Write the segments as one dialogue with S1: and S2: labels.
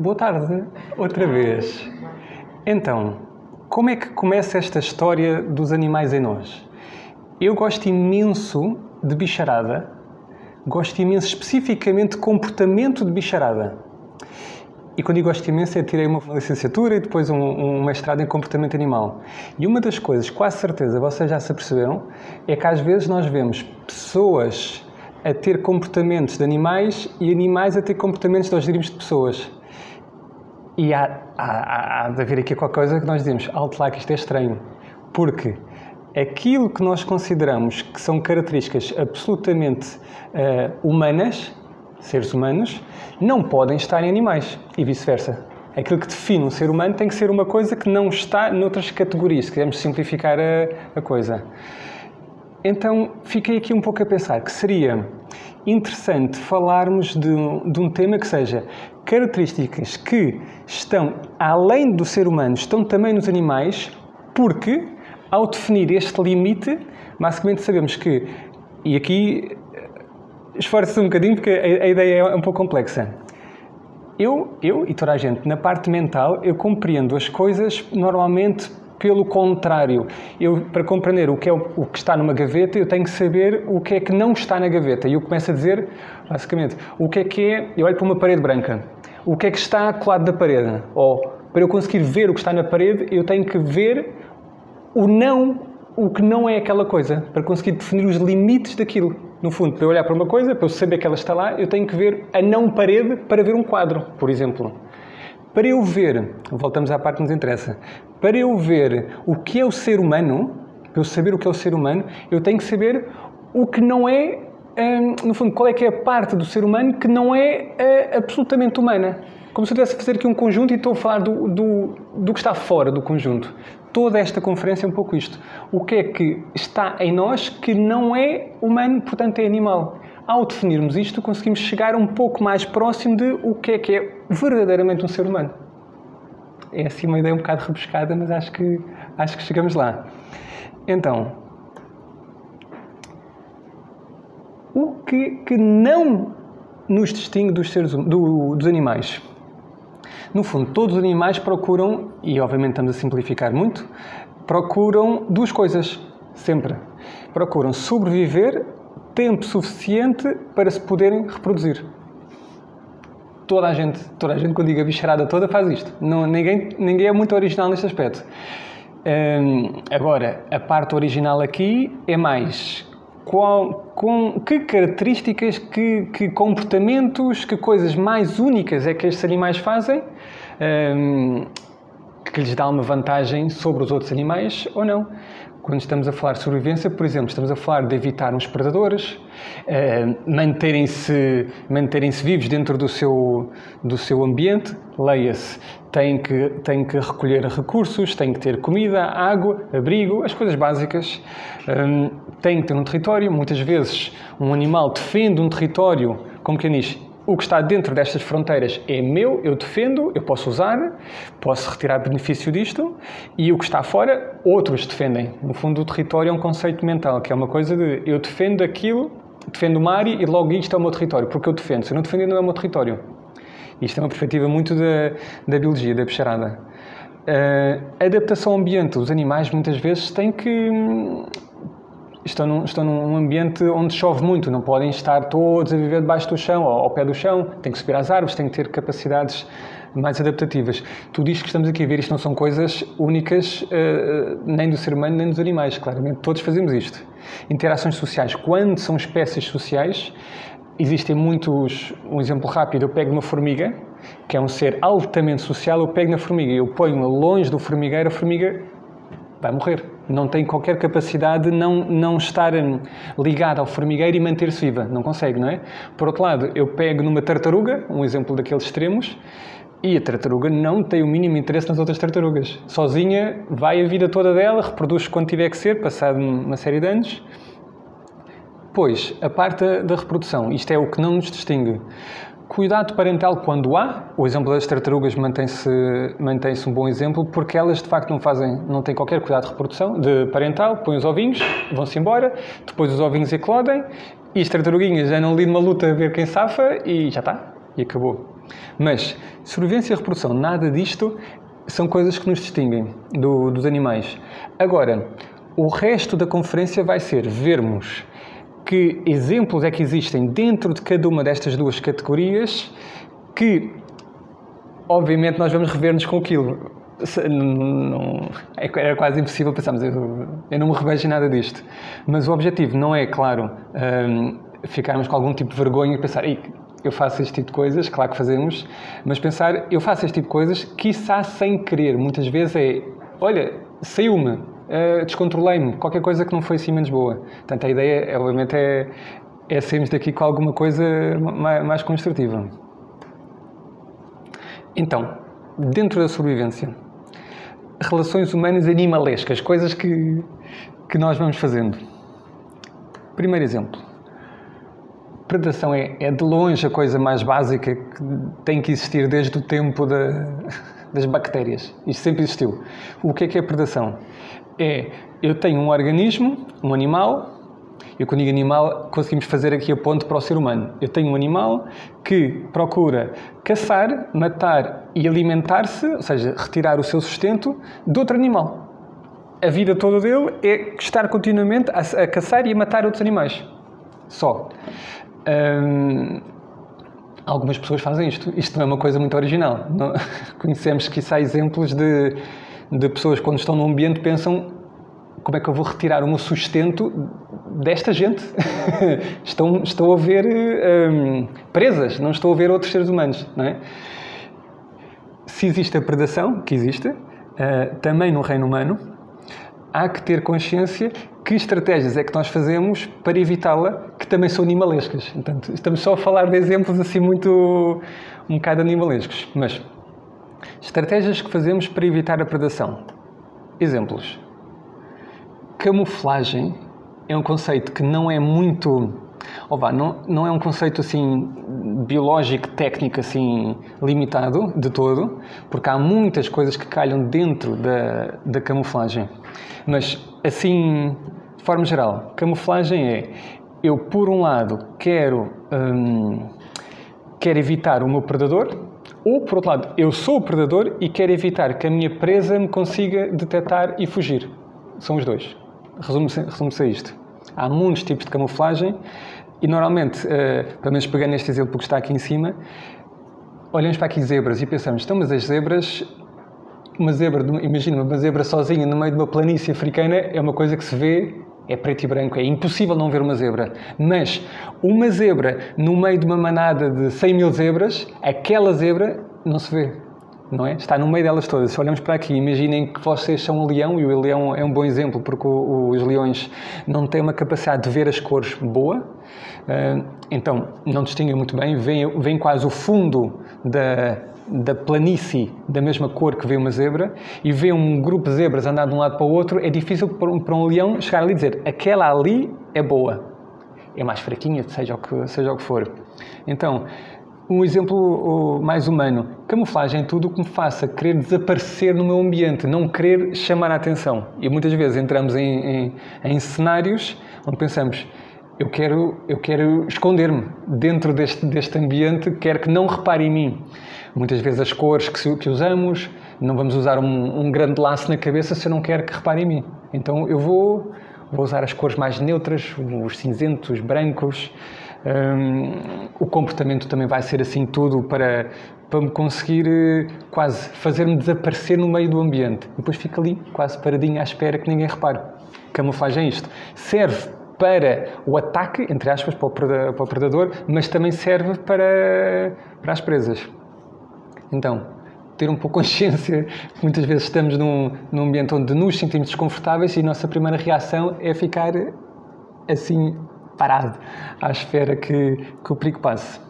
S1: Boa tarde, outra vez. Então, como é que começa esta história dos animais em nós? Eu gosto imenso de bicharada, gosto imenso especificamente de comportamento de bicharada. E quando digo gosto imenso, é tirei uma licenciatura e depois um, um, mestrado em comportamento animal. E uma das coisas, quase certeza, vocês já se aperceberam, é que às vezes nós vemos pessoas a ter comportamentos de animais e animais a ter comportamentos nós diríamos de pessoas. E há, há, há de haver aqui qualquer coisa que nós dizemos, alto lá que isto é estranho. Porque aquilo que nós consideramos que são características absolutamente uh, humanas, seres humanos, não podem estar em animais e vice-versa. Aquilo que define um ser humano tem que ser uma coisa que não está noutras categorias, se quisermos simplificar a, a coisa. Então fiquei aqui um pouco a pensar que seria interessante falarmos de, de, um tema que seja características que estão além do ser humano, estão também nos animais, porque ao definir este limite, basicamente sabemos que, e aqui esforço-se um bocadinho porque a, a, ideia é um pouco complexa. Eu, eu e toda a gente, na parte mental, eu compreendo as coisas normalmente pelo contrário, eu, para compreender o que é o, que está numa gaveta, eu tenho que saber o que é que não está na gaveta. E eu começo a dizer, basicamente, o que é que é. Eu olho para uma parede branca. O que é que está colado da parede? Ou, para eu conseguir ver o que está na parede, eu tenho que ver o não, o que não é aquela coisa, para conseguir definir os limites daquilo. No fundo, para eu olhar para uma coisa, para eu saber que ela está lá, eu tenho que ver a não parede para ver um quadro, por exemplo. Para eu ver, voltamos à parte que nos interessa, para eu ver o que é o ser humano, para eu saber o que é o ser humano, eu tenho que saber o que não é, no fundo, qual é que é a parte do ser humano que não é uh, absolutamente humana. Como se eu tivesse a fazer aqui um conjunto e estou a falar do, do, do que está fora do conjunto. Toda esta conferência é um pouco isto. O que é que está em nós que não é humano, portanto é animal ao definirmos isto, conseguimos chegar um pouco mais próximo de o que é que é verdadeiramente um ser humano. É assim uma ideia um bocado rebuscada, mas acho que, acho que chegamos lá. Então, o que, que não nos distingue dos, seres, hum, do, dos animais? No fundo, todos os animais procuram, e obviamente estamos a simplificar muito, procuram duas coisas, sempre. Procuram sobreviver tempo suficiente para se poderem reproduzir. Toda a gente, toda a gente quando diga a bicharada toda faz isto. Não, ninguém, ninguém é muito original neste aspecto. Hum, agora, a parte original aqui é mais qual, com que características, que, que, comportamentos, que coisas mais únicas é que estes animais fazem hum, que lhes dá uma vantagem sobre os outros animais ou não. Quando estamos a falar de sobrevivência, por exemplo, estamos a falar de evitar uns predadores, uh, manterem-se manterem -se vivos dentro do seu, do seu ambiente, leia-se, têm que, têm que recolher recursos, têm que ter comida, água, abrigo, as coisas básicas, eh, têm que ter um território. Muitas vezes um animal defende um território, como quem diz, o que está dentro destas fronteiras é meu, eu defendo, eu posso usar, posso retirar benefício disto, e o que está fora, outros defendem. No fundo, o território é um conceito mental, que é uma coisa de eu defendo aquilo, defendo uma área e logo isto é o meu território, porque eu defendo. Se eu não defender, não é o meu território. Isto é uma perspectiva muito da, da biologia, da bicharada. Uh, a adaptação ao ambiente, os animais muitas vezes têm que estão num, estão num ambiente onde chove muito, não podem estar todos a viver debaixo do chão ou ao pé do chão, têm que subir às árvores, têm que ter capacidades mais adaptativas. Tu dizes que estamos aqui a ver, isto não são coisas únicas uh, nem do ser humano nem dos animais, claramente todos fazemos isto. Interações sociais, quando são espécies sociais, existem muitos, um exemplo rápido, eu pego uma formiga, que é um ser altamente social, eu pego na formiga, eu ponho-a longe do formigueiro, a formiga vai morrer. Não tem qualquer capacidade de não, não estar ligada ao formigueiro e manter-se viva. Não consegue, não é? Por outro lado, eu pego numa tartaruga, um exemplo daqueles extremos, e a tartaruga não tem o mínimo interesse nas outras tartarugas. Sozinha vai a vida toda dela, reproduz quando tiver que ser, passado uma série de anos. Pois, a parte da reprodução, isto é o que não nos distingue. Cuidado parental quando há, o exemplo das tartarugas mantém-se mantém um bom exemplo, porque elas de facto não fazem, não têm qualquer cuidado de reprodução, de parental, põem os ovinhos, vão-se embora, depois os ovinhos eclodem e as tartaruguinhas andam ali numa luta a ver quem safa e já está, e acabou. Mas sobrevivência e reprodução, nada disto são coisas que nos distinguem do, dos animais. Agora, o resto da conferência vai ser vermos que exemplos é que existem dentro de cada uma destas duas categorias que, obviamente, nós vamos rever-nos com aquilo. É, era quase impossível pensarmos, eu, eu não me revejo em nada disto. Mas o objetivo não é, claro, um, ficarmos com algum tipo de vergonha e pensar, eu faço este tipo de coisas, claro que fazemos, mas pensar, eu faço este tipo de coisas, quiçá sem querer. Muitas vezes é, olha, saiu-me, uh, descontrolei-me, qualquer coisa que não foi assim menos boa. Portanto, a ideia, obviamente, é, é sairmos daqui com alguma coisa mais, mais construtiva. Então, dentro da sobrevivência, relações humanas animalescas, coisas que, que nós vamos fazendo. Primeiro exemplo predação é, é, de longe a coisa mais básica que tem que existir desde o tempo da, das bactérias. Isto sempre existiu. O que é que é predação? É, eu tenho um organismo, um animal, e quando digo animal, conseguimos fazer aqui a ponte para o ser humano. Eu tenho um animal que procura caçar, matar e alimentar-se, ou seja, retirar o seu sustento de outro animal. A vida toda dele é estar continuamente a, a caçar e a matar outros animais. Só. Hum, algumas pessoas fazem isto. Isto não é uma coisa muito original. Não, conhecemos que isso há exemplos de, de pessoas, quando estão num ambiente, pensam como é que eu vou retirar o meu sustento desta gente? estão, estão a ver um, presas, não estou a ver outros seres humanos, não é? Se existe a predação, que existe, uh, também no reino humano, há que ter consciência que estratégias é que nós fazemos para evitá-la, que também são animalescas. Portanto, estamos só a falar de exemplos assim muito um bocado animalescos, mas estratégias que fazemos para evitar a predação. Exemplos. Camuflagem é um conceito que não é muito vá, não, não é um conceito assim biológico, técnico assim limitado de todo, porque há muitas coisas que calham dentro da, da camuflagem. Mas assim, de forma geral, camuflagem é eu por um lado quero hum, quero evitar o meu predador, ou por outro lado eu sou o predador e quero evitar que a minha presa me consiga detectar e fugir. São os dois. Resume-se resume a isto. Há muitos tipos de camuflagem e normalmente, uh, pelo menos pegando este exemplo que está aqui em cima, olhamos para aqui zebras e pensamos, então, mas as zebras, uma zebra, imagina uma zebra sozinha no meio de uma planície africana é uma coisa que se vê, é preto e branco, é impossível não ver uma zebra. Mas uma zebra no meio de uma manada de 100 mil zebras, aquela zebra não se vê não é? Está no meio delas todas. Se olhamos para aqui, imaginem que vocês são um leão, e o leão é um bom exemplo, porque os leões não têm uma capacidade de ver as cores boa, eh, então não distinguem muito bem, veem, quase o fundo da, da planície da mesma cor que vê uma zebra e vê um grupo de zebras andar de um lado para o outro, é difícil para um, leão chegar ali e dizer aquela ali é boa, é mais fraquinha, seja o que, seja o que for. Então, um exemplo mais humano. Camuflagem é tudo o que me faça querer desaparecer no meu ambiente, não querer chamar a atenção. E muitas vezes entramos em, em, em cenários onde pensamos, eu quero, eu quero esconder-me dentro deste, deste ambiente, quero que não repare em mim. Muitas vezes as cores que, que usamos, não vamos usar um, um, grande laço na cabeça se eu não quero que repare em mim. Então eu vou, vou usar as cores mais neutras, os cinzentos, os brancos, um, o comportamento também vai ser assim tudo para, para me conseguir eh, quase fazer-me desaparecer no meio do ambiente. Depois fica ali, quase paradinho à espera que ninguém repare. Camuflagem é isto. Serve para o ataque, entre aspas, para o predador, mas também serve para, para as presas. Então, ter um pouco consciência muitas vezes estamos num, num ambiente onde nos sentimos desconfortáveis e a nossa primeira reação é ficar assim parado à espera que, que o perigo passe.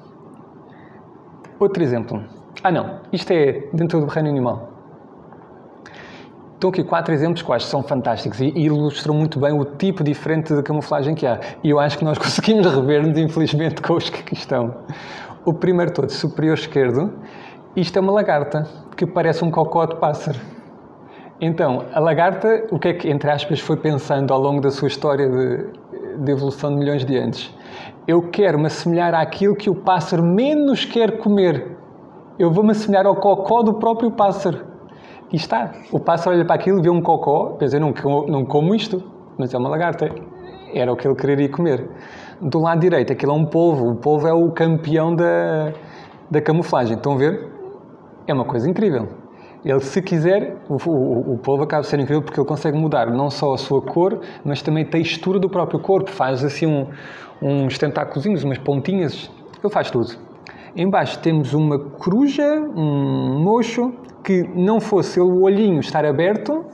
S1: Outro exemplo. Ah, não, isto é dentro do reino animal. Estão aqui quatro exemplos que são fantásticos e ilustram muito bem o tipo diferente de camuflagem que há. E eu acho que nós conseguimos rever-nos, infelizmente, com os que aqui estão. O primeiro todo, superior esquerdo, isto é uma lagarta que parece um cocó de pássaro. Então, a lagarta, o que é que, entre aspas, foi pensando ao longo da sua história de de evolução de milhões de anos. Eu quero me assemelhar àquilo que o pássaro menos quer comer. eu vou-me assemelhar ao cocó do próprio pássaro. E está. O pássaro olha para aquilo, vê um cocó, pensa, eu não, não como isto, mas é uma lagarta. Era o que ele quereria comer. Do lado direito, aquilo é um polvo. O polvo é o campeão da, da camuflagem. Estão a ver? É uma coisa incrível. Ele, se quiser, o, o, o polvo acaba sendo incrível porque ele consegue mudar não só a sua cor, mas também a textura do próprio corpo. Faz assim um, uns tentáculos, umas pontinhas. Ele faz tudo. Embaixo temos uma coruja, um mocho, que não fosse o olhinho estar aberto,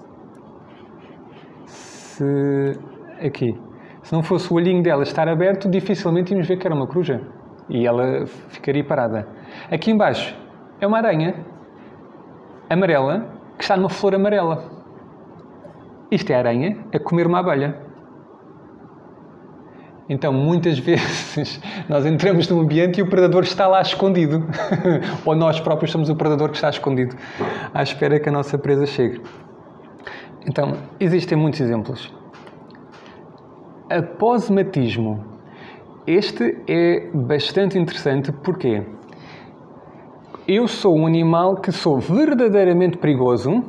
S1: se aqui, se não fosse o olhinho dela estar aberto, dificilmente íamos ver que era uma coruja e ela ficaria parada. Aqui embaixo é uma aranha amarela que está numa flor amarela. Isto é a aranha a comer uma abelha. Então, muitas vezes, nós entramos num ambiente e o predador está lá escondido. Ou nós próprios somos o predador que está escondido, à espera que a nossa presa chegue. Então, existem muitos exemplos. Aposematismo. Este é bastante interessante porque eu sou um animal que sou verdadeiramente perigoso,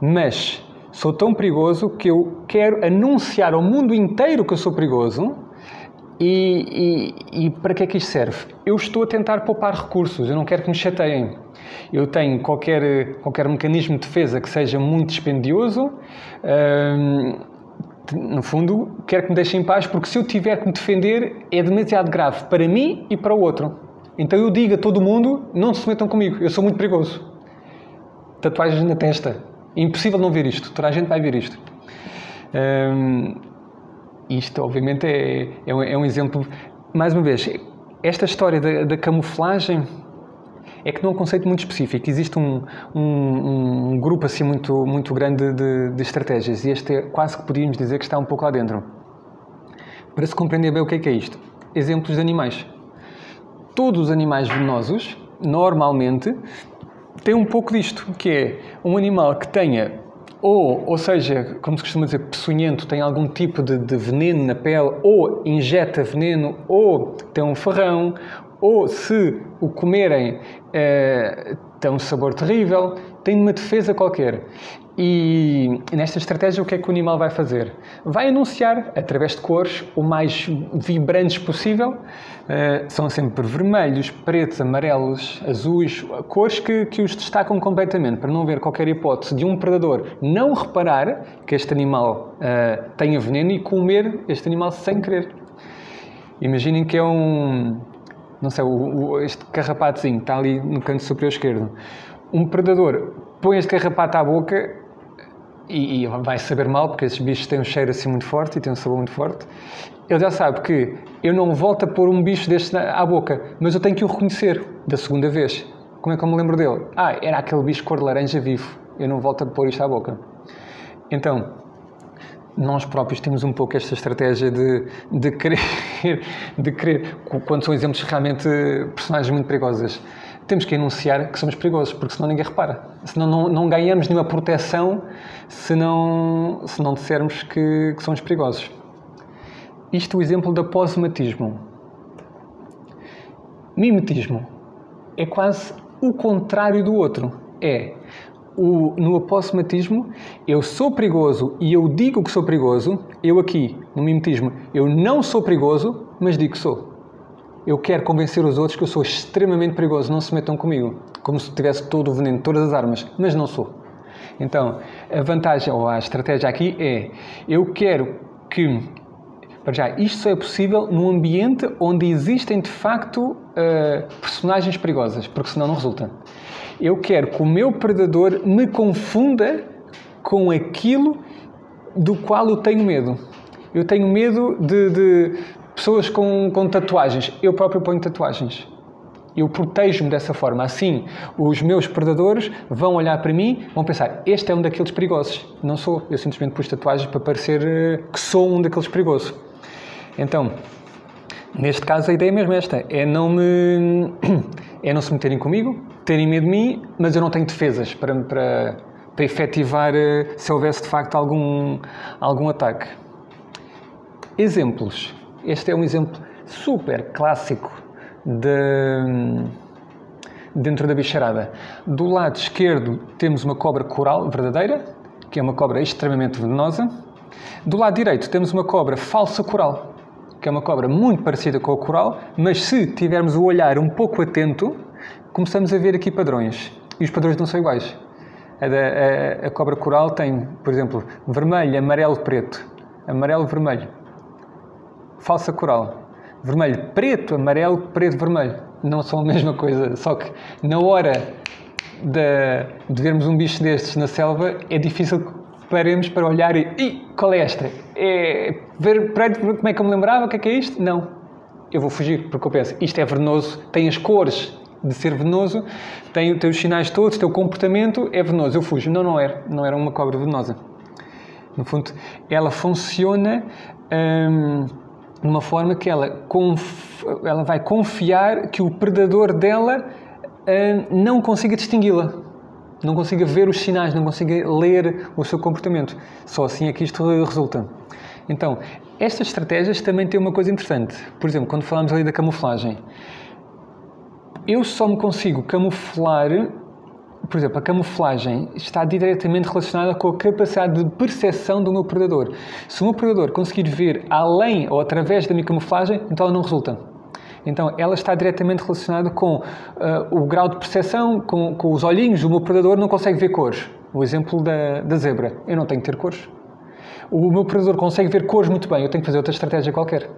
S1: mas sou tão perigoso que eu quero anunciar ao mundo inteiro que eu sou perigoso e, e, e, para que é que isto serve? Eu estou a tentar poupar recursos, eu não quero que me chateiem. Eu tenho qualquer, qualquer mecanismo de defesa que seja muito dispendioso, hum, no fundo, quero que me deixem em paz, porque se eu tiver que me defender é demasiado grave para mim e para o outro. Então eu digo a todo mundo: não se metam comigo, eu sou muito perigoso. Tatuagens na testa. Impossível não ver isto, toda a gente vai ver isto. Hum, isto, obviamente, é, é, um, é um exemplo. Mais uma vez, esta história da, da, camuflagem é que não é um conceito muito específico. Existe um, um, um grupo assim muito, muito grande de, de, estratégias e este é quase que podíamos dizer que está um pouco lá dentro. Para se compreender bem o que é, que é isto. Exemplos de animais. Todos os animais venenosos, normalmente, têm um pouco disto, que é um animal que tenha ou, ou seja, como se costuma dizer, peçonhento, tem algum tipo de, de veneno na pele, ou injeta veneno, ou tem um ferrão, ou se o comerem é, tem um sabor terrível, tem uma defesa qualquer. E nesta estratégia, o que é que o animal vai fazer? Vai anunciar, através de cores, o mais vibrantes possível. Uh, são sempre vermelhos, pretos, amarelos, azuis, cores que, que os destacam completamente, para não haver qualquer hipótese de um predador não reparar que este animal uh, tenha veneno e comer este animal sem querer. Imaginem que é um, não sei, o, o, este carrapatozinho está ali no canto superior esquerdo. Um predador põe este carrapato à boca e, e, vai saber mal, porque esses bichos têm um cheiro assim muito forte e têm um sabor muito forte. Ele já sabe que eu não volto a pôr um bicho deste à boca, mas eu tenho que o reconhecer da segunda vez. Como é que eu me lembro dele? Ah, era aquele bicho cor de laranja vivo. Eu não volto a pôr isto à boca. Então, nós próprios temos um pouco esta estratégia de, de querer, de querer, quando são exemplos realmente personagens muito perigosas, temos que anunciar que somos perigosos, porque senão ninguém repara. Senão não, não ganhamos nenhuma proteção se não, se não dissermos que, que somos perigosos. Isto é o exemplo do aposematismo. Mimetismo é quase o contrário do outro. É o, no aposematismo, eu sou perigoso e eu digo que sou perigoso. Eu aqui, no mimetismo, eu não sou perigoso, mas digo que sou eu quero convencer os outros que eu sou extremamente perigoso, não se metam comigo, como se tivesse todo o veneno, todas as armas, mas não sou. Então, a vantagem ou a estratégia aqui é: eu quero que, para já, isto só é possível num ambiente onde existem de facto uh, personagens perigosas, porque senão não resulta. Eu quero que o meu predador me confunda com aquilo do qual eu tenho medo. Eu tenho medo de, de Pessoas com, com tatuagens. Eu próprio ponho tatuagens. Eu protejo-me dessa forma. Assim, os meus predadores vão olhar para mim, vão pensar: este é um daqueles perigosos. Não sou. Eu simplesmente pus tatuagens para parecer eh, que sou um daqueles perigosos. Então, neste caso, a ideia é mesmo esta: é não me, é não se meterem comigo, terem medo de mim, mas eu não tenho defesas para, para, para efetivar eh, se houvesse de facto algum, algum ataque. Exemplos. Este é um exemplo super clássico de, dentro da bicharada. Do lado esquerdo temos uma cobra coral verdadeira, que é uma cobra extremamente venenosa. Do lado direito temos uma cobra falsa coral, que é uma cobra muito parecida com a coral, mas se tivermos o olhar um pouco atento, começamos a ver aqui padrões. E os padrões não são iguais. A, da, a, a cobra coral tem, por exemplo, vermelho, amarelo, preto. Amarelo, vermelho. Falsa coral. Vermelho, preto, amarelo, preto, vermelho. Não são a mesma coisa. Só que na hora de, de vermos um bicho destes na selva, é difícil paremos para olhar e. Ih, qual é esta? É, ver preto, como é que eu me lembrava? O que é que é isto? Não. Eu vou fugir, porque eu penso, isto é venenoso, tem as cores de ser venenoso, tem, os sinais todos, o comportamento, é venenoso. Eu fujo. Não, não era. Não era uma cobra venenosa. No fundo, ela funciona hum, de uma forma que ela, ela vai confiar que o predador dela hum, não consiga distingui-la. Não consiga ver os sinais, não consiga ler o seu comportamento. Só assim é que isto resulta. Então, estas estratégias também têm uma coisa interessante. Por exemplo, quando falamos ali da camuflagem, eu só me consigo camuflar, por exemplo, a camuflagem está diretamente relacionada com a capacidade de percepção do meu predador. Se o meu predador conseguir ver além ou através da minha camuflagem, então ela não resulta. Então, ela está diretamente relacionada com uh, o grau de percepção, com, com, os olhinhos. O meu predador não consegue ver cores. O exemplo da, da zebra. Eu não tenho que ter cores. O meu predador consegue ver cores muito bem. Eu tenho que fazer outra estratégia qualquer.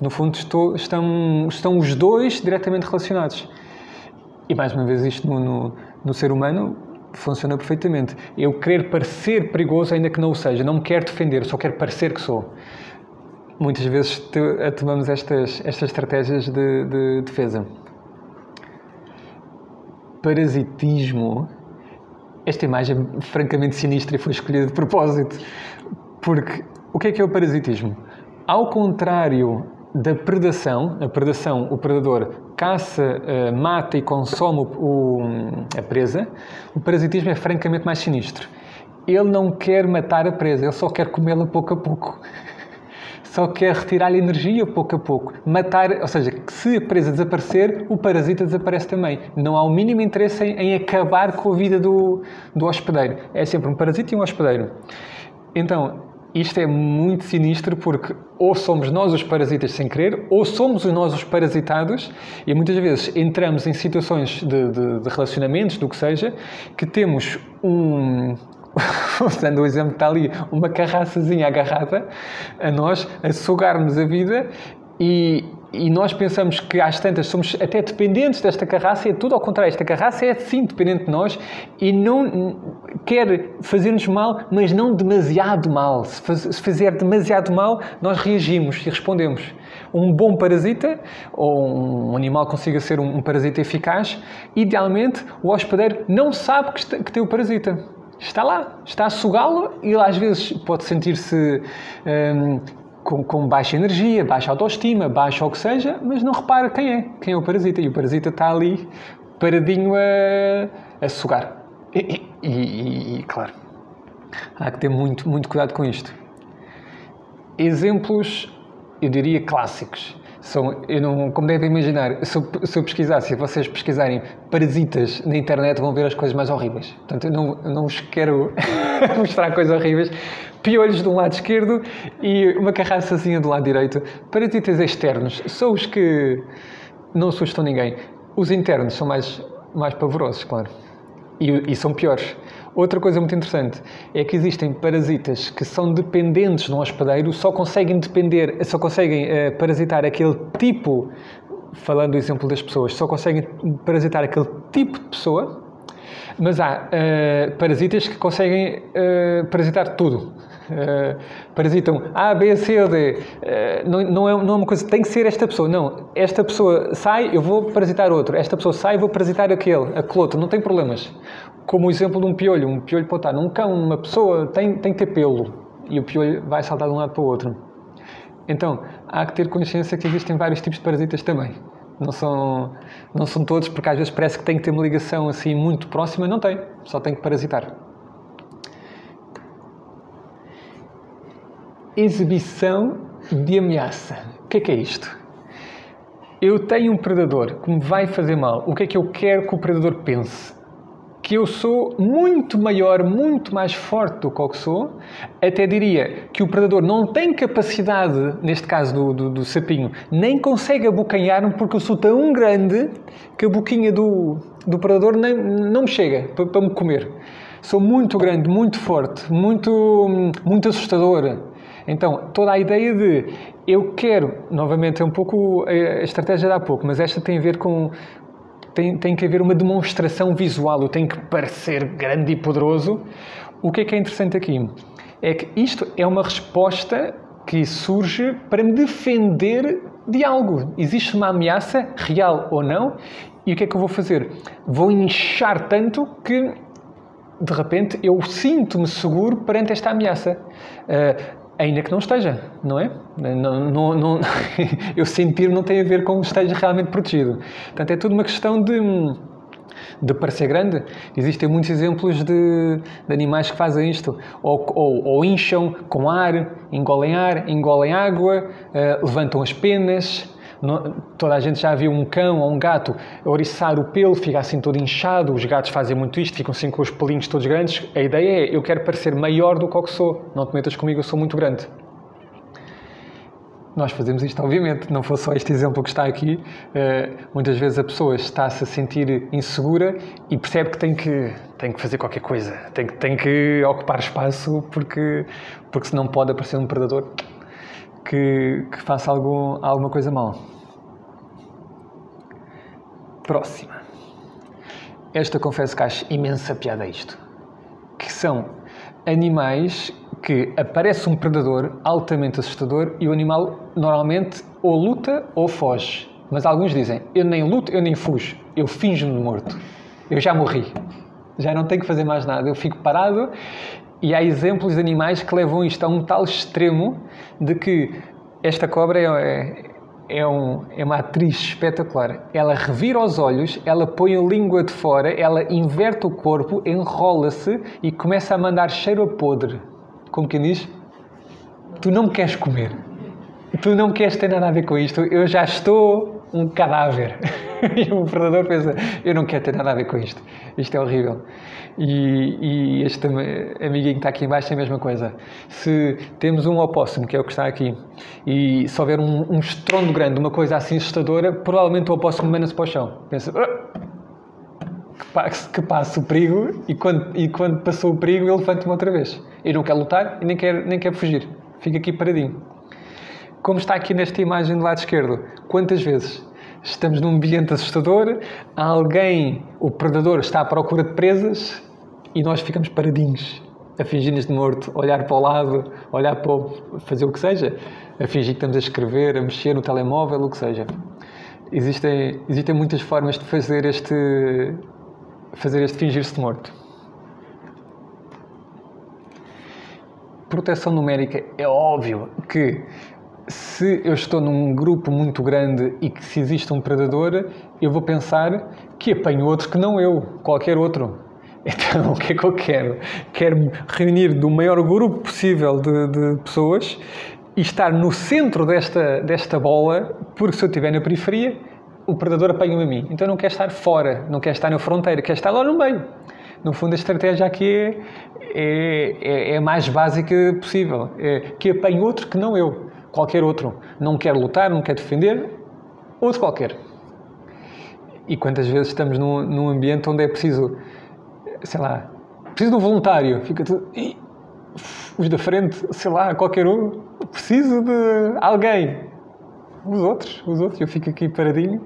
S1: No fundo, estou, estão, estão os dois diretamente relacionados. E mais uma vez, isto no, no, no ser humano funciona perfeitamente. Eu querer parecer perigoso, ainda que não o seja, não me quero defender, só quero parecer que sou. Muitas vezes tomamos estas, estas estratégias de, de defesa. Parasitismo. Esta imagem é francamente sinistra e foi escolhida de propósito. Porque o que é que é o parasitismo? Ao contrário da predação, a predação, o predador caça, uh, mata e consome o, a presa, o parasitismo é francamente mais sinistro. Ele não quer matar a presa, ele só quer comê-la pouco a pouco. Só quer retirar-lhe energia pouco a pouco. Matar, ou seja, que se a presa desaparecer, o parasita desaparece também. Não há o mínimo interesse em, em acabar com a vida do, do hospedeiro. É sempre um parasita e um hospedeiro. Então, isto é muito sinistro porque ou somos nós os parasitas sem querer, ou somos nós os parasitados, e muitas vezes entramos em situações de, de, de relacionamentos, do que seja, que temos um, usando o exemplo que está ali, uma carraçazinha agarrada a nós, a sugar-nos a vida e, e nós pensamos que às tantas somos até dependentes desta carraça, e é tudo ao contrário. Esta carraça é sim dependente de nós e não quer fazer-nos mal, mas não demasiado mal. Se, faz, se fizer demasiado mal, nós reagimos e respondemos. Um bom parasita, ou um animal consiga ser um, parasita eficaz, idealmente o hospedeiro não sabe que tem o parasita está lá, está a sugá-lo e às vezes pode sentir-se hum, com, com, baixa energia, baixa autoestima, baixa o que seja, mas não repara quem é, quem é o parasita. E o parasita está ali paradinho a, a sugar. E, e, e, e, claro, há que ter muito, muito cuidado com isto. Exemplos, eu diria clássicos. São, eu não, como devem imaginar, se eu, se eu pesquisar, se vocês pesquisarem parasitas na internet, vão ver as coisas mais horríveis. Portanto, eu não, eu não vos quero mostrar coisas horríveis. Piolhos do lado esquerdo e uma carraçazinha do lado direito. Parasitas externos são os que não assustam ninguém. Os internos são mais, mais pavorosos, claro. E, e são piores. Outra coisa muito interessante é que existem parasitas que são dependentes de um hospedeiro, só conseguem depender, só conseguem uh, parasitar aquele tipo, falando do exemplo das pessoas, só conseguem parasitar aquele tipo de pessoa, mas há uh, parasitas que conseguem uh, parasitar tudo. Uh, parasitam A, B, C ou D. Uh, não, é, não é uma coisa, tem que ser esta pessoa. Não, esta pessoa sai, eu vou parasitar outro. Esta pessoa sai, eu vou parasitar aquele, aquele outro. Não tem problemas como o exemplo de um piolho. Um piolho pode estar num cão, uma pessoa tem, tem que ter pelo e o piolho vai saltar de um lado para o outro. Então, há que ter consciência que existem vários tipos de parasitas também. Não são, não são todos, porque às vezes parece que tem que ter uma ligação assim muito próxima. Não tem, só tem que parasitar. Exibição de ameaça. O que é que é isto? eu tenho um predador que me vai fazer mal, o que é que eu quero que o predador pense? Que eu sou muito maior, muito mais forte do que o que sou, até diria que o predador não tem capacidade, neste caso do, do, do sapinho, nem consegue abocanhar-me porque eu sou tão grande que a boquinha do, do predador nem, não me chega para, para me comer. Sou muito grande, muito forte, muito, muito assustador. Então, toda a ideia de eu quero, novamente, é um pouco a estratégia de há pouco, mas esta tem a ver com. Tem, tem que haver uma demonstração visual, eu tenho que parecer grande e poderoso. O que é que é interessante aqui? É que isto é uma resposta que surge para me defender de algo. Existe uma ameaça, real ou não, e o que é que eu vou fazer? Vou inchar tanto que de repente eu sinto-me seguro perante esta ameaça. Uh, ainda que não esteja, não é? Não, não, não eu sentir não tem a ver com esteja realmente protegido. Portanto, é tudo uma questão de, de parecer grande. Existem muitos exemplos de, de animais que fazem isto. Ou, ou, ou, incham com ar, engolem ar, engolem água, uh, levantam as penas, toda a gente já viu um cão ou um gato oriçar o pelo, fica assim todo inchado. Os gatos fazem muito isto, ficam assim com os pelinhos todos grandes. A ideia é: eu quero parecer maior do que o que sou. Não te metas comigo, eu sou muito grande. Nós fazemos isto, obviamente, não fosse só este exemplo que está aqui. Uh, muitas vezes a pessoa está-se a sentir insegura e percebe que tem que, tem que fazer qualquer coisa, tem que, tem que ocupar espaço porque, porque senão pode aparecer um predador que, que faça algum, alguma coisa mal. Próxima. Esta confesso que acho imensa piada isto. Que são animais que aparece um predador altamente assustador e o animal normalmente ou luta ou foge. Mas alguns dizem, eu nem luto, eu nem fujo, eu finjo-me morto. Eu já morri. Já não tenho que fazer mais nada. Eu fico parado e há exemplos de animais que levam isto a um tal extremo de que esta cobra é, é é, um, é uma atriz espetacular. Ela revira os olhos, ela põe a língua de fora, ela inverte o corpo, enrola-se e começa a mandar cheiro a podre. Como quem diz? Tu não me queres comer. Tu não queres ter nada a ver com isto. Eu já estou um cadáver. e o predador pensa: eu não quero ter nada a ver com isto. Isto é horrível. E, e este amiguinho que está aqui embaixo é a mesma coisa. Se temos um opóssimo, que é o que está aqui, e se houver um, um estrondo grande, uma coisa assim assustadora, provavelmente o opóssimo manda-se para o chão. Pensa, ah, que passa o perigo e quando, e quando passou o perigo ele levanta-me outra vez. E não quer lutar e nem quer, nem quer fugir. Fica aqui paradinho. Como está aqui nesta imagem do lado esquerdo, quantas vezes estamos num ambiente assustador, alguém, o predador, está à procura de presas e nós ficamos paradinhos, a fingir-nos de morto, olhar para o lado, olhar para o, fazer o que seja, a fingir que estamos a escrever, a mexer no telemóvel, o que seja. Existem, existem muitas formas de fazer este, fazer este fingir-se de morto. Proteção numérica é óbvio que se eu estou num grupo muito grande e que se existe um predador, eu vou pensar que apanho outro que não eu, qualquer outro. Então, o que é que eu quero? Quero-me reunir do maior grupo possível de, de, pessoas e estar no centro desta, desta bola, porque se eu estiver na periferia, o predador apanha-me a mim. Então, não quer estar fora, não quer estar na fronteira, quer estar lá no meio. No fundo, a estratégia aqui é, é, é a mais básica possível. É que apanhe outro que não eu qualquer outro. Não quer lutar, não quer defender, outro qualquer. E quantas vezes estamos num, num ambiente onde é preciso, sei lá, preciso de um voluntário, fica tudo. Os da frente, sei lá, qualquer um, preciso de alguém. Os outros, os outros, eu fico aqui paradinho.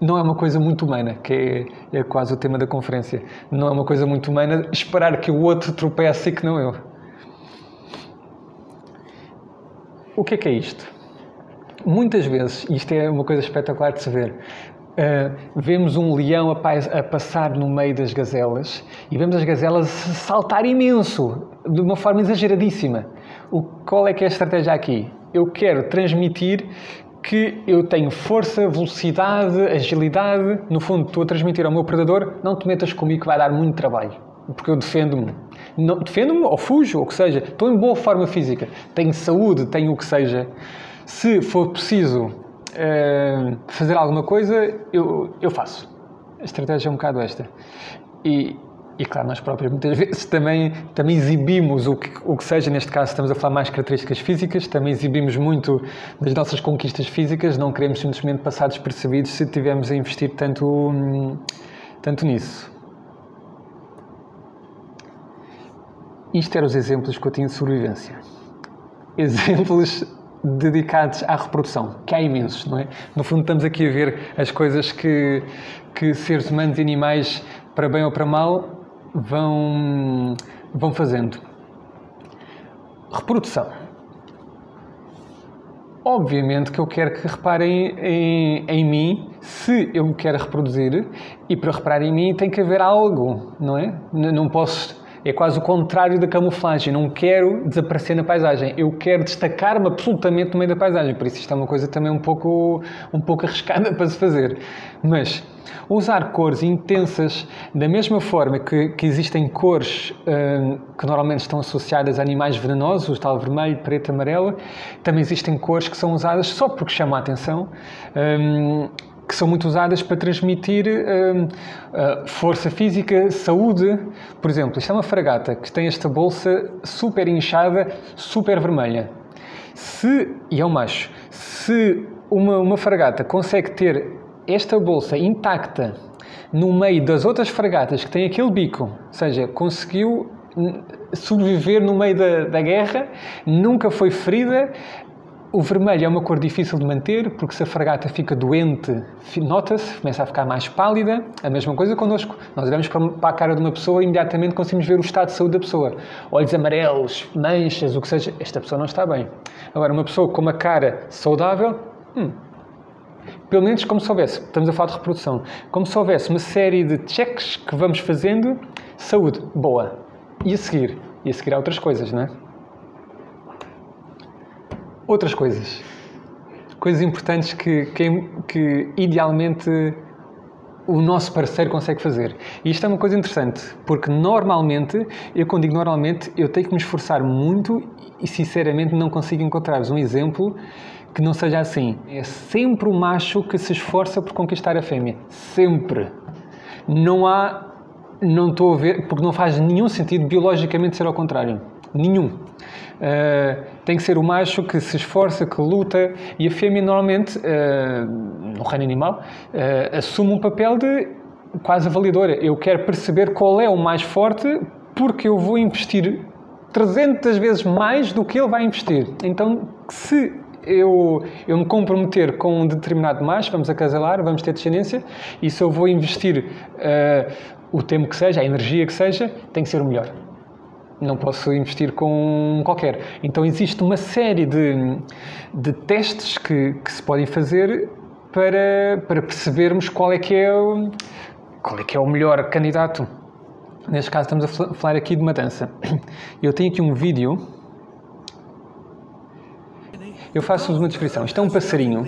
S1: Não é uma coisa muito humana, que é, é quase o tema da conferência. Não é uma coisa muito humana esperar que o outro tropece e que não eu. O que é que é isto? Muitas vezes, isto é uma coisa espetacular de se ver, uh, vemos um leão a, a, passar no meio das gazelas e vemos as gazelas saltar imenso, de uma forma exageradíssima. O, qual é que é a estratégia aqui? Eu quero transmitir que eu tenho força, velocidade, agilidade. No fundo, estou a transmitir ao meu predador: não te metas comigo que vai dar muito trabalho, porque eu defendo-me defendo-me ou fujo, ou que seja, estou em boa forma física, tenho saúde, tenho o que seja. Se for preciso uh, fazer alguma coisa, eu, eu faço. A estratégia é um bocado esta. E, e claro, nós próprios muitas vezes também, também exibimos o que, o que seja, neste caso estamos a falar mais características físicas, também exibimos muito das nossas conquistas físicas, não queremos simplesmente passar despercebidos se tivermos a investir tanto, tanto nisso. Isto eram os exemplos que eu tinha de sobrevivência. Exemplos dedicados à reprodução, que há imensos, não é? No fundo, estamos aqui a ver as coisas que, que seres humanos e animais, para bem ou para mal, vão, vão fazendo. Reprodução. Obviamente que eu quero que reparem em, em, mim se eu me quero reproduzir e para reparar em mim tem que haver algo, não é? Não posso é quase o contrário da camuflagem. Não quero desaparecer na paisagem. Eu quero destacar-me absolutamente no meio da paisagem. Por isso isto é uma coisa também um pouco, um pouco arriscada para se fazer. Mas usar cores intensas da mesma forma que, que existem cores hum, que normalmente estão associadas a animais venenosos, tal vermelho, preto, amarelo, também existem cores que são usadas só porque chamam a atenção. Hum, que são muito usadas para transmitir uh, uh, força física, saúde. Por exemplo, isto é uma fragata que tem esta bolsa super inchada, super vermelha. Se, e é um macho, se uma, uma fragata consegue ter esta bolsa intacta no meio das outras fragatas que têm aquele bico, ou seja, conseguiu sobreviver no meio da, da guerra, nunca foi ferida, o vermelho é uma cor difícil de manter, porque se a fragata fica doente, nota-se, começa a ficar mais pálida. A mesma coisa connosco. Nós olhamos para a cara de uma pessoa e imediatamente conseguimos ver o estado de saúde da pessoa. Olhos amarelos, manchas, o que seja, esta pessoa não está bem. Agora, uma pessoa com uma cara saudável, hum, pelo menos como se houvesse, estamos a falar de reprodução, como se houvesse uma série de checks que vamos fazendo, saúde, boa. E a seguir? E a seguir há outras coisas, não é? Outras coisas. Coisas importantes que, que, que idealmente o nosso parceiro consegue fazer. E isto é uma coisa interessante, porque normalmente, eu quando digo normalmente, eu tenho que me esforçar muito e sinceramente não consigo encontrar um exemplo que não seja assim. É sempre o macho que se esforça por conquistar a fêmea. Sempre. Não há. Não estou a ver. Porque não faz nenhum sentido biologicamente ser ao contrário. Nenhum. Uh, tem que ser o macho que se esforça, que luta, e a fêmea normalmente, uh, no reino animal, uh, assume um papel de quase avaliadora. Eu quero perceber qual é o mais forte porque eu vou investir 300 vezes mais do que ele vai investir. Então, se eu, eu me comprometer com um determinado macho, vamos acasalar, vamos ter descendência, e se eu vou investir uh, o tempo que seja, a energia que seja, tem que ser o melhor não posso investir com qualquer. Então existe uma série de, de testes que, que se podem fazer para, para percebermos qual é que é o, qual é que é o melhor candidato. Neste caso estamos a falar aqui de uma dança. Eu tenho aqui um vídeo. Eu faço uma descrição. Isto é um passarinho.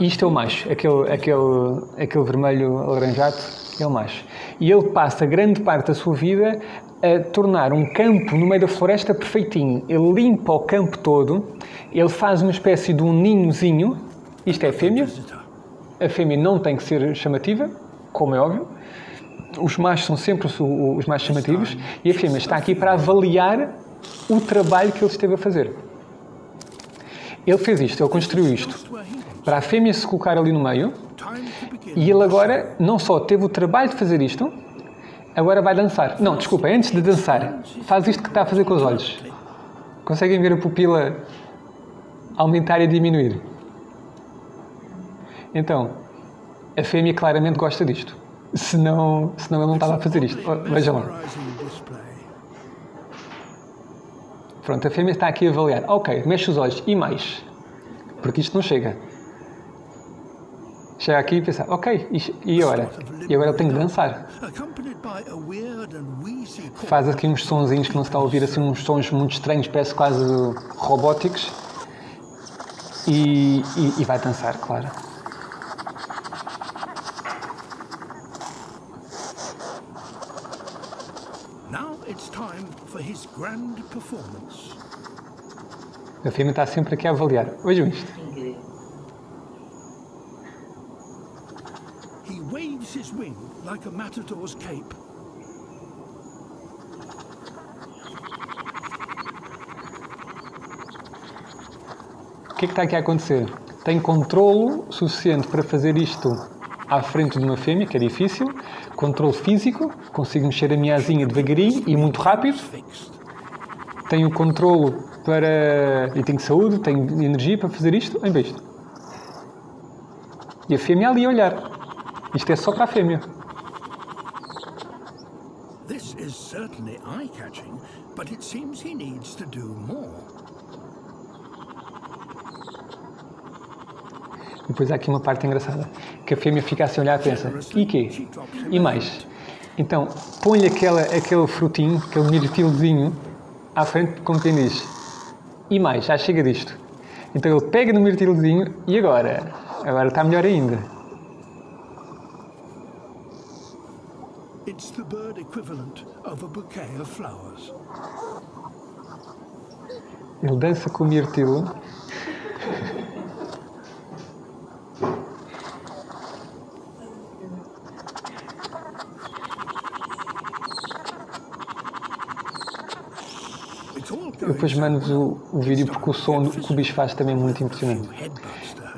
S1: Isto é o macho. Aquele, aquele, aquele vermelho alaranjado é o macho. E ele passa grande parte da sua vida a tornar um campo no meio da floresta perfeitinho. Ele limpa o campo todo, ele faz uma espécie de um ninhozinho. Isto é a fêmea. A fêmea não tem que ser chamativa, como é óbvio. Os machos são sempre os mais chamativos e a fêmea está aqui para avaliar o trabalho que ele esteve a fazer. Ele fez isto, ele construiu isto para a fêmea se colocar ali no meio e ele agora não só teve o trabalho de fazer isto, Agora vai dançar. Não, desculpa, antes de dançar, faz isto que está a fazer com os olhos. Conseguem ver a pupila aumentar e diminuir? Então, a fêmea claramente gosta disto. Senão, senão ele não estava a fazer isto. Oh, Vejam lá. Pronto, a fêmea está aqui a avaliar. Ok, mexe os olhos. E mais? Porque isto não chega. Chega aqui e pensa, ok, e agora? E agora ele tem que dançar. Faz aqui uns sonzinhos que não se está a ouvir, assim uns sons muito estranhos, parece quase robóticos. E, e, e vai dançar, claro. A firma está sempre aqui a avaliar. Vejam isto.
S2: He waves his wings like a matador's cape.
S1: O que é que está aqui a acontecer? Tenho controlo suficiente para fazer isto à frente de uma fêmea, que é difícil. Controle físico, consigo mexer a minha asinha devagarinho e muito rápido. Tenho controlo para. e tenho saúde, tenho energia para fazer isto. Para isto. E a fêmea ali a olhar. Isto é só para a fêmea.
S2: Certainly eye-catching, but it seems he needs to do more.
S1: Depois há aqui uma parte engraçada. Que a fêmea fica assim a olhar e pensa: e quê? E mais? Então, põe-lhe aquele frutinho, aquele mirtilozinho, à frente, como quem diz: e mais? Já chega disto. Então ele pega no mirtilozinho e agora? Agora está melhor ainda.
S2: It's the bird equivalent of a bouquet of flowers.
S1: Ele dança com o mirtilo. Eu depois mando-vos o, o vídeo porque o som que o bicho faz também é muito impressionante.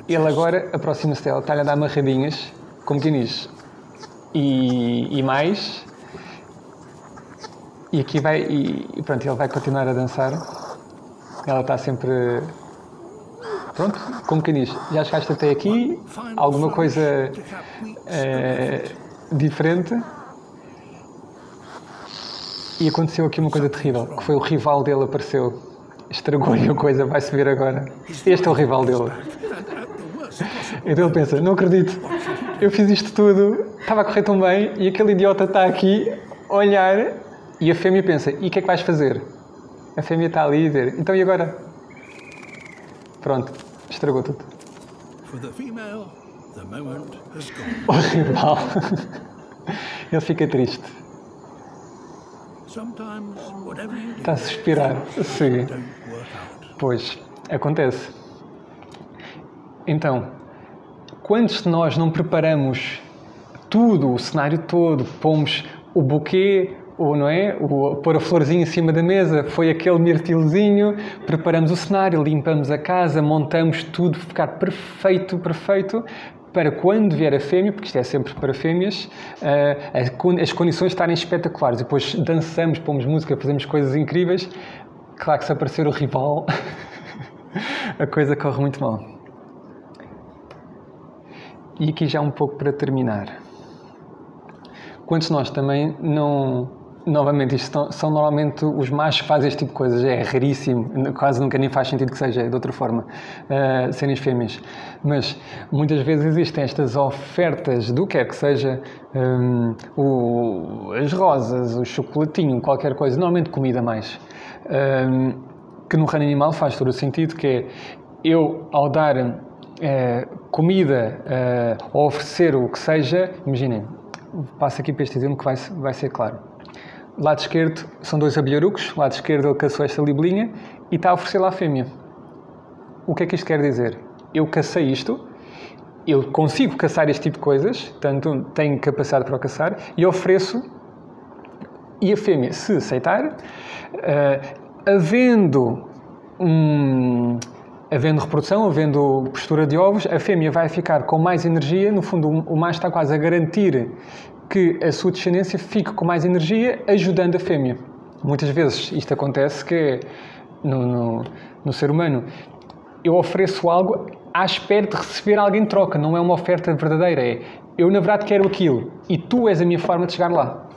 S1: Ele agora aproxima-se dela, está-lhe a dar amarradinhas, como quem diz. E, e mais. E aqui vai. E, pronto, ele vai continuar a dançar. Ela está sempre. Pronto, como quem diz, já chegaste até aqui, alguma coisa eh, diferente. E aconteceu aqui uma coisa terrível, que foi o rival dele apareceu. Estragou-lhe a coisa, vai-se ver agora. Este é o rival dele. Então ele pensa, não acredito, eu fiz isto tudo, estava a correr tão bem e aquele idiota está aqui a olhar e a fêmea pensa, e o que é que vais fazer? A fêmea está ali a dizer, então e agora? Pronto, estragou tudo.
S2: Female.
S1: O rival. Ele fica triste, está a suspirar. Sim, pois, acontece. Então, quantos de nós não preparamos tudo, o cenário todo, pomos o buquê, ou não é? O, pôr a florzinha em cima da mesa, foi aquele mirtilozinho, preparamos o cenário, limpamos a casa, montamos tudo, ficar perfeito, perfeito, para quando vier a fêmea, porque isto é sempre para fêmeas, eh, as con- as condições estarem espetaculares. Depois dançamos, pomos música, fazemos coisas incríveis. Claro que se aparecer o rival, a coisa corre muito mal. E aqui já um pouco para terminar. Quantos nós também não. Novamente, isto são, são normalmente os machos que fazem este tipo de coisas. É raríssimo, quase nunca nem faz sentido que seja de outra forma, uh, serem as fêmeas. Mas muitas vezes existem estas ofertas do que quer que seja, hum, o- as rosas, o chocolatinho, qualquer coisa, normalmente comida mais. hum, que no reino animal faz todo o sentido, que é eu, ao dar eh, comida eh, ou oferecer o que seja, imaginem, passo aqui para este exemplo que vai, vai ser claro. Lado esquerdo são dois abelharucos, lado esquerdo ele caçou esta libelinha e está a oferecer lá a fêmea. O que é que isto quer dizer? Eu cacei isto, eu consigo caçar este tipo de coisas, portanto tenho capacidade para o caçar, e ofereço e a fêmea, se aceitar, eh, havendo, um, havendo reprodução, havendo postura de ovos, a fêmea vai ficar com mais energia. No fundo, o macho está quase a garantir que a sua descendência fique com mais energia, ajudando a fêmea. Muitas vezes isto acontece que no, no, no ser humano. Eu ofereço algo à espera de receber algo em troca, não é uma oferta verdadeira. É eu, na verdade, quero aquilo e tu és a minha forma de chegar lá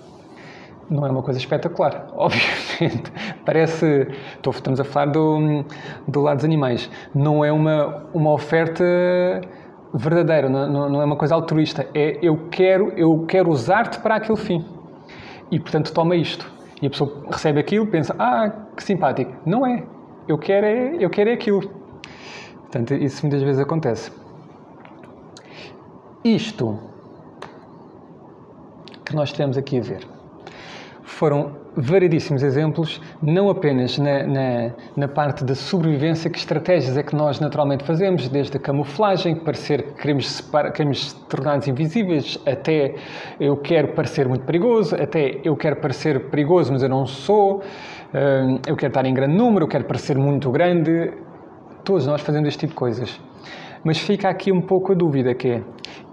S1: não é uma coisa espetacular, obviamente. Parece. Estamos a falar do, do lado dos animais. Não é uma, uma oferta verdadeira, não, não- não é uma coisa altruísta. É eu quero, eu quero usar-te para aquele fim. E portanto toma isto. E a pessoa recebe aquilo, pensa, ah, que simpático. Não é. Eu quero é, eu quero é aquilo. Portanto, isso muitas vezes acontece. Isto que nós temos aqui a ver foram variedíssimos exemplos, não apenas na, na, na, parte da sobrevivência, que estratégias é que nós naturalmente fazemos, desde a camuflagem, parecer que queremos, queremos tornar-nos invisíveis, até eu quero parecer muito perigoso, até eu quero parecer perigoso, mas eu não sou, hum, eu quero estar em grande número, eu quero parecer muito grande. Todos nós fazemos este tipo de coisas. Mas fica aqui um pouco a dúvida que é,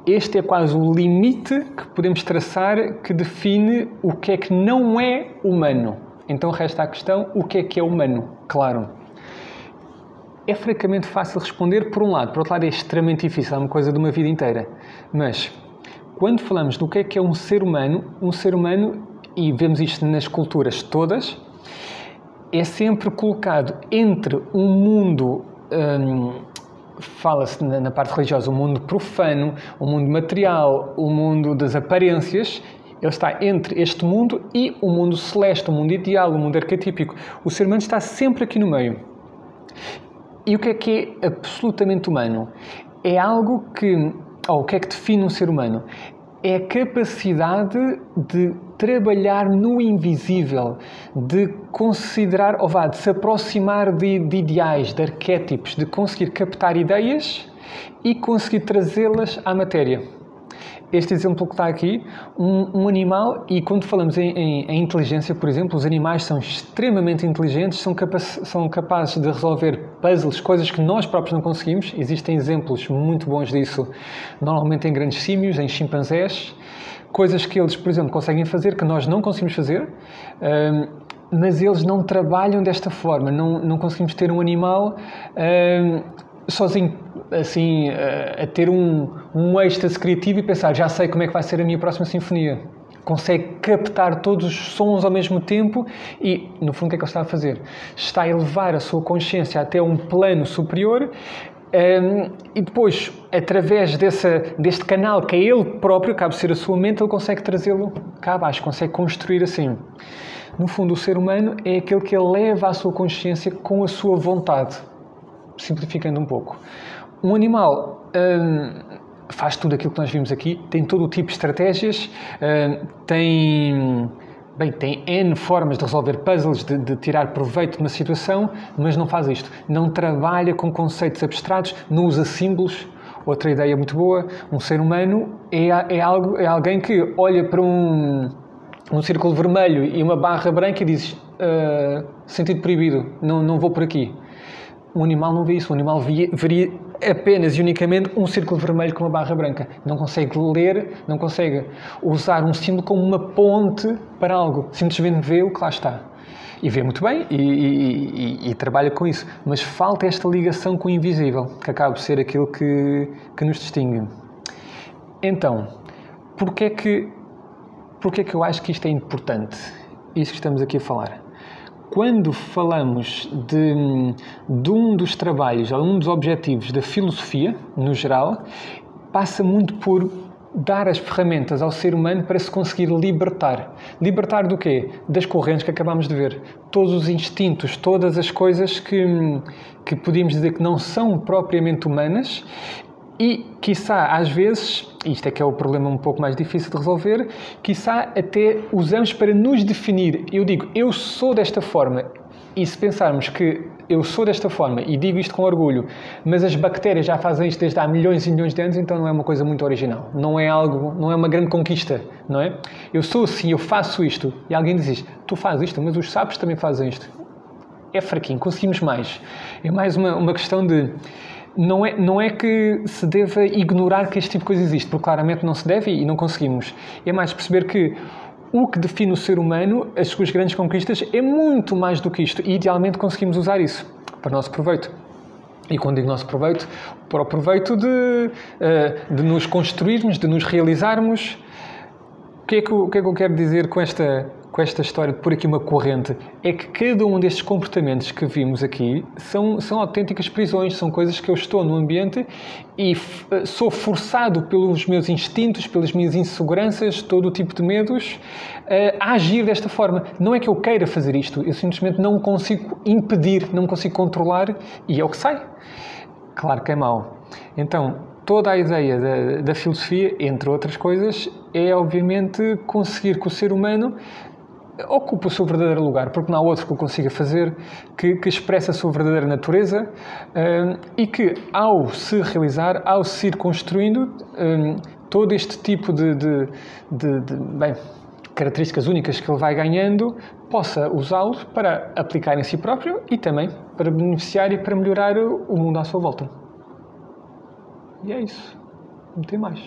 S1: este é quase o limite que podemos traçar que define o que é que não é humano. Então resta a questão, o que é que é humano? Claro. É francamente fácil responder por um lado, por outro lado é extremamente difícil, é uma coisa de uma vida inteira. Mas quando falamos do que é que é um ser humano, um ser humano, e vemos isto nas culturas todas, é sempre colocado entre um mundo hum, fala-se na, parte religiosa o mundo profano, o mundo material, o mundo das aparências. Ele está entre este mundo e o mundo celeste, o mundo ideal, o mundo arquetípico. O ser humano está sempre aqui no meio. E o que é que é absolutamente humano? É algo que. Ou o que é que define um ser humano? É a capacidade de trabalhar no invisível, de considerar, ou vá, de se aproximar de, de ideais, de arquétipos, de conseguir captar ideias e conseguir trazê-las à matéria este exemplo que está aqui, um, um animal, e quando falamos em, em, em, inteligência, por exemplo, os animais são extremamente inteligentes, são, capa são capazes de resolver puzzles, coisas que nós próprios não conseguimos. Existem exemplos muito bons disso, normalmente em grandes símios, em chimpanzés, coisas que eles, por exemplo, conseguem fazer que nós não conseguimos fazer. Um, mas eles não trabalham desta forma, não, não conseguimos ter um animal um, sozinho, assim, a, a ter um, um êxtase criativo e pensar, já sei como é que vai ser a minha próxima sinfonia. Consegue captar todos os sons ao mesmo tempo e, no fundo, o que é que ele está a fazer? Está a elevar a sua consciência até um plano superior um, e depois, através dessa, deste canal que é ele próprio, cabe ser a sua mente, ele consegue trazê-lo cá abaixo, consegue construir assim. No fundo, o ser humano é aquele que eleva a sua consciência com a sua vontade simplificando um pouco. Um animal hum, faz tudo aquilo que nós vimos aqui, tem todo o tipo de estratégias, hum, tem. Bem, tem N formas de resolver puzzles, de, de, tirar proveito de uma situação, mas não faz isto. Não trabalha com conceitos abstratos, não usa símbolos. Outra ideia muito boa: um ser humano é, é, algo, é alguém que olha para um, um círculo vermelho e uma barra branca e diz: uh, sentido proibido, não, não vou por aqui. Um animal não vê isso. Um animal via, veria apenas e unicamente um círculo vermelho com uma barra branca. Não consegue ler, não consegue usar um símbolo como uma ponte para algo. Simplesmente vê o que lá está. E vê muito bem e, e, e, e trabalha com isso. Mas falta esta ligação com o invisível, que acaba por ser aquilo que, que nos distingue. Então, porquê é que, porquê é que eu acho que isto é importante? Isso que estamos aqui a falar quando falamos de, de um dos trabalhos, ou um dos objetivos da filosofia, no geral, passa muito por dar as ferramentas ao ser humano para se conseguir libertar. Libertar do quê? Das correntes que acabamos de ver. Todos os instintos, todas as coisas que, que podíamos dizer que não são propriamente humanas e, quiçá, às vezes, isto é que é o problema um pouco mais difícil de resolver, quiçá até usamos para nos definir. Eu digo, eu sou desta forma. E se pensarmos que eu sou desta forma e digo isto com orgulho, mas as bactérias já fazem isto desde há milhões e milhões de anos, então não é uma coisa muito original. Não é algo, não é uma grande conquista, não é? Eu sou assim, eu faço isto. E alguém diz isto, tu fazes isto, mas os sapos também fazem isto. É fraquinho, conseguimos mais. É mais uma, uma questão de não é, não é que se deva ignorar que este tipo de coisa existe, porque claramente não se deve e não conseguimos. É mais perceber que o que define o ser humano, as suas grandes conquistas, é muito mais do que isto e idealmente conseguimos usar isso para o nosso proveito. E quando digo nosso proveito, para o proveito de, eh, de nos construirmos, de nos realizarmos. O que, é que, o que é que eu quero dizer com esta com esta história de pôr aqui uma corrente é que cada um destes comportamentos que vimos aqui são, são autênticas prisões, são coisas que eu estou no ambiente e eh, sou forçado pelos meus instintos, pelas minhas inseguranças, todo o tipo de medos, eh, a agir desta forma. Não é que eu queira fazer isto, eu simplesmente não consigo impedir, não consigo controlar e é o que sai. Claro que é mau. Então, toda a ideia da, da, filosofia, entre outras coisas, é obviamente conseguir que o ser humano ocupe o seu verdadeiro lugar, porque não há outro que o consiga fazer, que, que expressa a sua verdadeira natureza um, e que, ao se realizar, ao se ir construindo, um, todo este tipo de, de, de, de bem, características únicas que ele vai ganhando, possa usá-los para aplicar em si próprio e também para beneficiar e para melhorar o mundo à sua volta. E é isso. Não tem mais.